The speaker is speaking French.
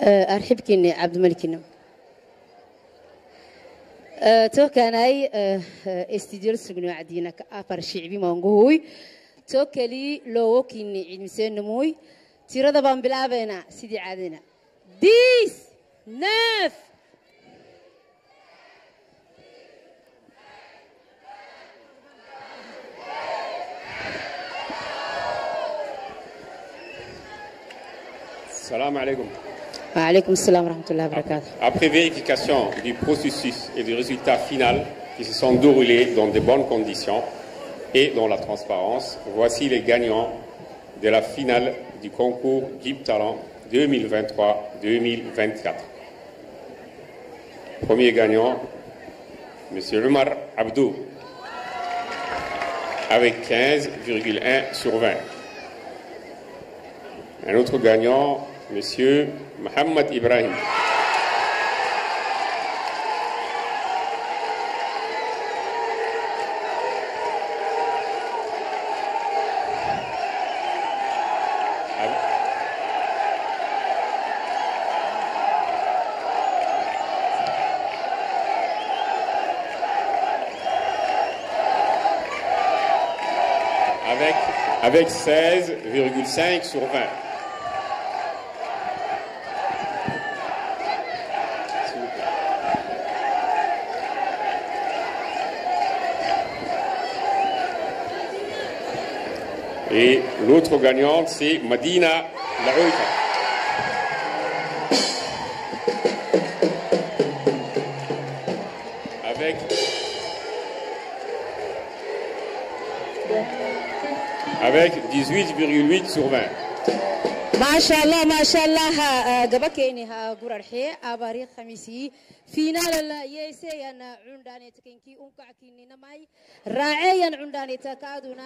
أه، أرحب كني عبد الملك نم أه، تو كان أي أه، استديو سجن عدينا كأفر شعبي مانغوي توكلي لوكن عدمسين نموي تيردا بان بلابينا سيدي عدينا ديس! نف السلام عليكم. Après vérification du processus et du résultat final qui se sont déroulés dans de bonnes conditions et dans la transparence, voici les gagnants de la finale du concours Jeep Talent 2023-2024. Premier gagnant, M. Omar Abdou, avec 15,1 sur 20. Un autre gagnant, M. Mohamed Ibrahim. Avec 16,5 sur 20. Et l'autre gagnante, c'est Madina Laouika. Avec avec 18,8 sur 20. ما شاء الله ما شاء الله قبكيني ها قررحي أباري خميسي فينال لا يسي أنا عنداني تكنكي أنكعكيني نماي راعيا عنداني تكادونا